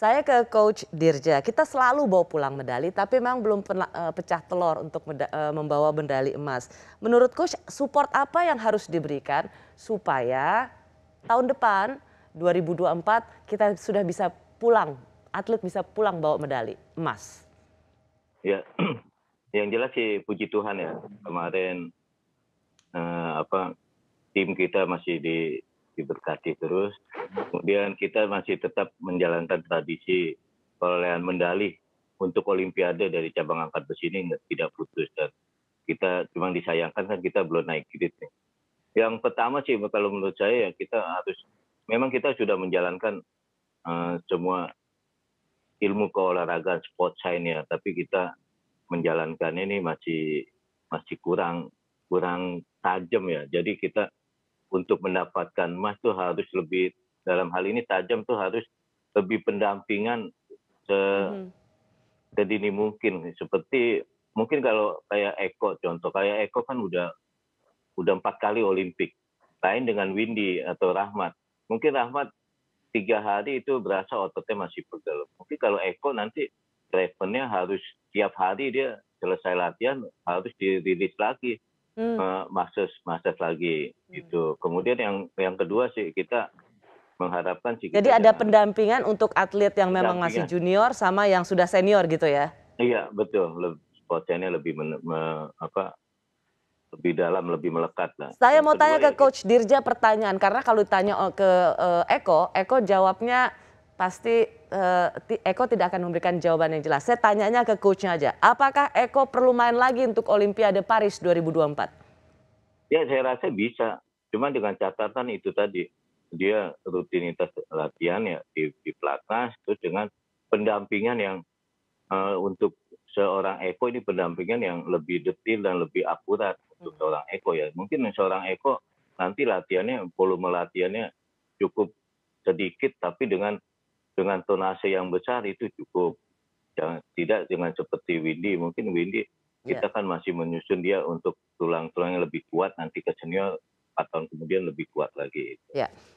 Saya ke Coach Dirja. Kita selalu bawa pulang medali, tapi memang belum pernah uh, pecah telur untuk uh, membawa medali emas. Menurut Coach, support apa yang harus diberikan supaya tahun depan 2024 kita sudah bisa pulang, atlet bisa pulang bawa medali emas? Ya, yang jelas sih puji Tuhan ya kemarin uh, apa tim kita masih di diberkati terus. Kemudian kita masih tetap menjalankan tradisi perolehan medali untuk Olimpiade dari cabang angkat besi ini tidak putus dan kita cuma disayangkan kan kita belum naik grid nih. Yang pertama sih kalau menurut saya ya kita harus memang kita sudah menjalankan uh, semua ilmu keolahragaan sport science ya, tapi kita menjalankan ini masih masih kurang kurang tajam ya. Jadi kita untuk mendapatkan emas tuh harus lebih dalam hal ini tajam tuh harus lebih pendampingan se hmm. sedini mungkin seperti mungkin kalau kayak Eko contoh kayak Eko kan udah udah empat kali Olimpik lain dengan Windy atau Rahmat mungkin Rahmat tiga hari itu berasa ototnya masih pegel mungkin kalau Eko nanti drivernya harus tiap hari dia selesai latihan harus dirilis lagi hmm. uh, masters lagi hmm. itu kemudian yang yang kedua sih kita mengharapkan sih jadi ada pendampingan untuk atlet yang memang masih junior sama yang sudah senior gitu ya iya betul sportnya lebih men, me, apa lebih dalam, lebih melekat lah. Saya yang mau tanya ke ya Coach Dirja pertanyaan karena kalau ditanya ke uh, Eko, Eko jawabnya pasti uh, Eko tidak akan memberikan jawaban yang jelas. Saya tanyanya ke coachnya aja. Apakah Eko perlu main lagi untuk Olimpiade Paris 2024? Ya saya rasa bisa. Cuma dengan catatan itu tadi. Dia rutinitas latihan ya di, di pelatnas. Terus dengan pendampingan yang uh, untuk seorang Eko ini pendampingan yang lebih detail dan lebih akurat untuk hmm. seorang Eko ya. Mungkin seorang Eko nanti latihannya, volume latihannya cukup sedikit tapi dengan dengan tonase yang besar itu cukup. Jangan, tidak dengan seperti Windy. Mungkin Windy kita yeah. kan masih menyusun dia untuk tulang-tulang yang lebih kuat nanti ke senior 4 tahun kemudian lebih kuat lagi. Ya.